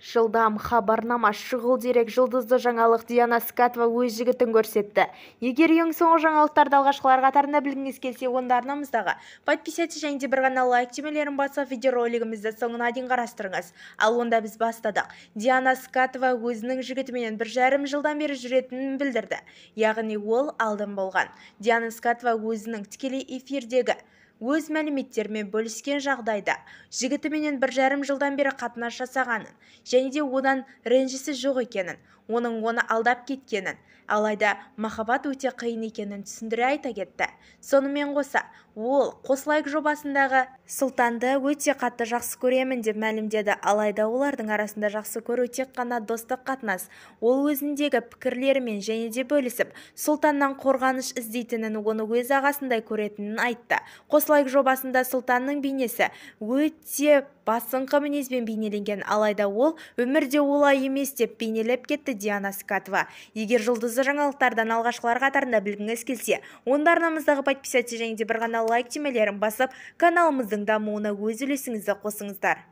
жылдам хабарнама шұғыл дерек жұлдызды жаңалық диана скатова өз жігітін көрсетті. Егер ең соңғы жаңалықтарды алғашқылар қатарында білгіңіз келсе онда арнамыздағы подписаться және де бір ғана лайк түймелерін басып видеоролигімізді соңына дейін қарастырыңыз. Ал онда біз бастадық. Диана скатова өзінің жігітімен бір жарым жылдан бері жүретінін білдірді. Яғни ол алдын болған. Диана скатова өзінің тікелей эфирдегі өз мәліметтерімен бөліскен жағдайда жігітіменен бір жарым жылдан бері қатынас жасағанын және де одан ренжісі жоқ екенін оның оны алдап кеткенін алайда махаббат өте қиын екенін түсіндіре айта кетті. Сонымен қоса ол қосылайық жобасындағы сұлтанды өте қатты жақсы көремін деп мәлімдеді. Алайда олардың арасында жақсы көру тек қана достық қатынас ол өзіндегі пікірлерімен және де бөлісіп сұлтаннан қорғаныш іздейтінін оны өз ағасындай көретінін айтты жобасында сұлтанның бейнесі өте басыңқы мінезбен бейнеленген. Алайда ол өмірде олай емес деп бейнелеп кетті диана скатова. Егер жұлдызды жаңалықтардан алғашқылар қатарында білгіңіз келсе онда арнамыздағы подписаться және де бір ғана лайк түймелерін басып каналымыздың дамуына өз үлесіңізді қосыңыздар.